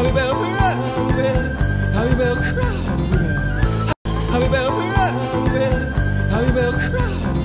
Happy Bell Happy Bell Happy Bell Happy Bell